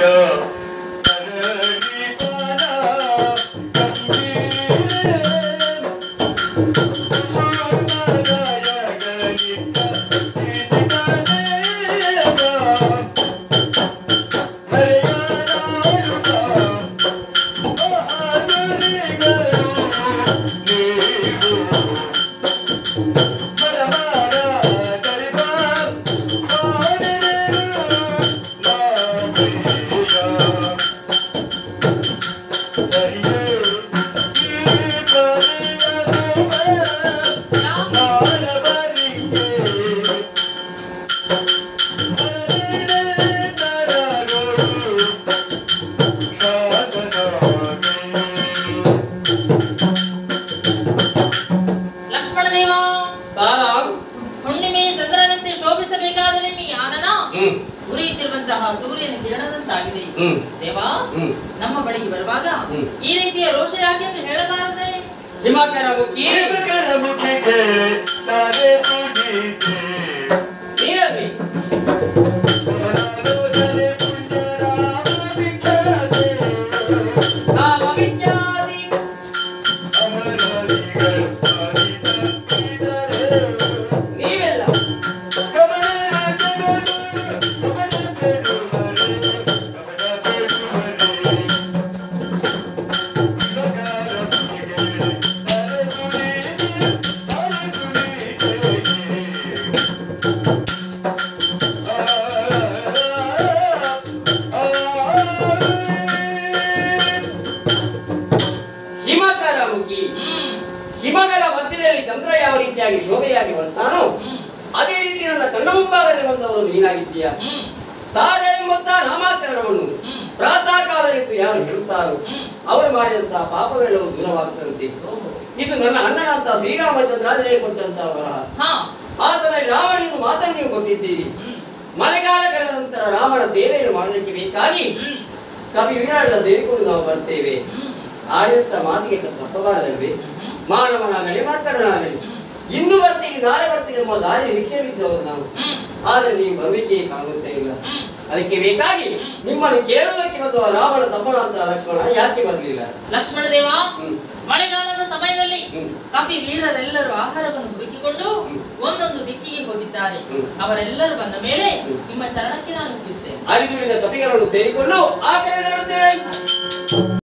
ಲಕ್ಷ್ಮಣ ದೇವ ತಾನ ಹುಣ್ಣಿಮೆ ಚಂದ್ರನಂತೆ ಶೋಭಿಸಬೇಕಾದ ನಿಮ್ಮ ಈ ಆನನ ಉರಿಯುತ್ತಿರುವಂತಹ ಸೂರ್ಯನ ಕಿರಣದಂತಾಗಿದೆ. ದೇವಾ ನಮ್ಮ ಬಳಿಗೆ ಬರುವಾಗ. ಈ ರೀತಿಯ ರೋಷ ಯಾಕೆ ಎಂದು ಹೇಳಬಾರದೆ? ಹಿಮಕರ ಮುಖಿ ಮುಖಿ ಹ್ಮ್ ಹಿಮಗಳ ಮಧ್ಯದಲ್ಲಿ ಚಂದ್ರ ಯಾವ ರೀತಿಯಾಗಿ ಶೋಭೆಯಾಗಿ ಬರ್ತಾನೋ ಅದೇ ರೀತಿ ನನ್ನ ಕಣ್ಣ ಮುಂಭಾಗದಲ್ಲಿ ಬಂದವರು ನೀನಾಗಿದ್ದೀಯ. ತಾರೆ ಎಂಬಂತಹ ನಾಮಾಕರಣವನ್ನು ಪ್ರಾತಃ ಕಾಲದಲ್ಲಿ ಯಾರು ಹೇಳುತ್ತಾರೋ ಅವರು ಮಾಡಿದಂತಹ ಪಾಪವೆಲ್ಲವೂ ದೂರವಾಗ್ತದಂತೆ ಇದು ನನ್ನ ಅಣ್ಣನಂತ ಶ್ರೀರಾಮಚಂದ್ರಾಜನೇ ಕೊಟ್ಟಂತಹ ವರ ಆ ಸಮಯ ರಾವಣಿಯನ್ನು ಮಾತನ್ನು ನೀವು ಕೊಟ್ಟಿದ್ದೀರಿ. ಮಳೆಗಾಲ ಕರೆದ ನಂತರ ರಾಮನ ಸೇವೆಯನ್ನು ಮಾಡೋದಕ್ಕೆ ಬೇಕಾಗಿ ಕವಿ ವಿರಾಡ ಸೇರಿಕೊಂಡು ನಾವು ಬರ್ತೇವೆ ಆಡಿದಂತ ಮಾತಿಗೆ ತಪ್ಪಬಾರದಲ್ವೇ? ಮಾನವನಾಗಲಿ ಮಕ್ಕಳನಾಗಲಿ ಇಂದು ಬರ್ತೀವಿ ನಾಳೆ ಬರ್ತೀನಿ ಎಂಬ ದಾರಿ ನಿರೀಕ್ಷೆಯಲ್ಲಿದ್ದವರು ನಾವು. ಆದರೆ ನೀವು ಭವಿಕೆ ಕಾಣುತ್ತೇ ಇಲ್ಲ. ಅದಕ್ಕೆ ಬೇಕಾಗಿ ನಿಮ್ಮನ್ನು ಕೇಳುವುದಕ್ಕೆ ಬಂದು ರಾವಣ ತಮ್ಮಣ ಅಂತ ಲಕ್ಷ್ಮಣ ಯಾಕೆ ಬರಲಿಲ್ಲ ಲಕ್ಷ್ಮಣ ದೇವ. ಮಳೆಗಾಲದ ಸಮಯದಲ್ಲಿ. ಕಪಿ ವೀರರೆಲ್ಲರೂ ಆಹಾರವನ್ನು ಹುಡುಕಿಕೊಂಡು ಒಂದೊಂದು ದಿಕ್ಕಿಗೆ ಹೋಗಿದ್ದಾರೆ. ಅವರೆಲ್ಲರೂ ಬಂದ ಮೇಲೆ ನಿಮ್ಮ ಚರಣಕ್ಕೆ ನಾನು ಒಪ್ಪಿಸ್ತೇನೆ. ಅಳಿದುಳಿದ ಕಪಿಗಳನ್ನು ಸೇರಿಕೊಂಡು ಆ ಕಡೆ